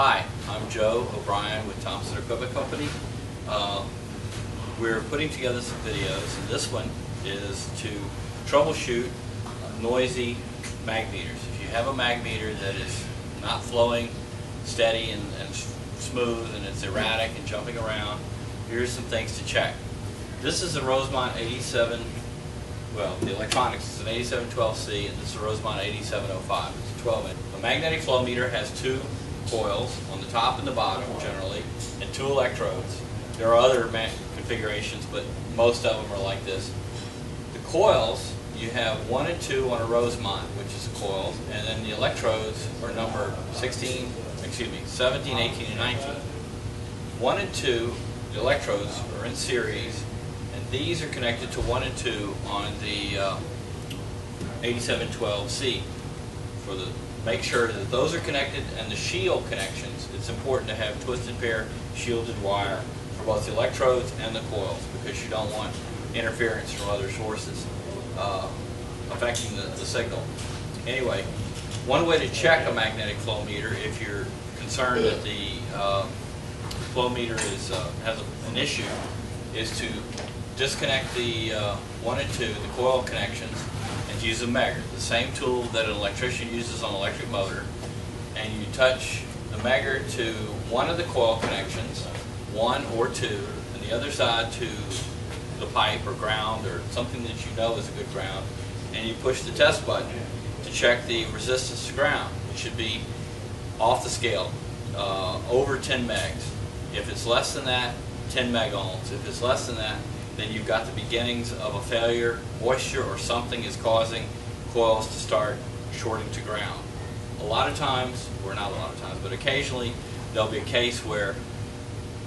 Hi, I'm Joe O'Brien with Thompson Equipment Company. Uh, we're putting together some videos, and this one is to troubleshoot noisy mag meters. If you have a mag meter that is not flowing steady and, and smooth and it's erratic and jumping around, here's some things to check. This is a Rosemount 87, well, the electronics is an 8712C, and this is a Rosemount 8705. It's a 12 inch. A magnetic flow meter has two coils on the top and the bottom generally, and two electrodes. There are other configurations, but most of them are like this. The coils, you have one and two on a Rosemount, which is the coils, and then the electrodes are number 16, excuse me, 17, 18, and 19. One and two, the electrodes are in series, and these are connected to one and two on the uh, 8712C. For the, make sure that those are connected, and the shield connections, it's important to have twisted pair shielded wire for both the electrodes and the coils, because you don't want interference from other sources uh, affecting the, the signal. Anyway, one way to check a magnetic flow meter, if you're concerned that the uh, flow meter is, uh, has a- an issue, is to disconnect the uh, one and two, the coil connections, use a megger, the same tool that an electrician uses on an electric motor, and you touch the megger to one of the coil connections, one or two, and the other side to the pipe or ground or something that you know is a good ground, and you push the test button to check the resistance to ground. It should be off the scale, uh, over 10 megs. If it's less than that, 10 meg ohms. If it's less than that, then you've got the beginnings of a failure, moisture or something is causing coils to start shorting to ground. A lot of times, or not a lot of times, but occasionally, there'll be a case where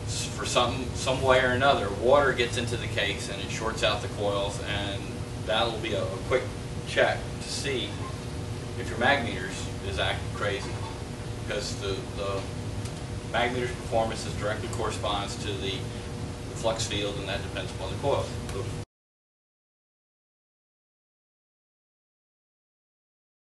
for some, some way or another, water gets into the case and it shorts out the coils and that'll be a, a quick check to see if your mag meters is acting crazy. Because the, the mag meter's performance is directly corresponds to the flux field and that depends upon the coils.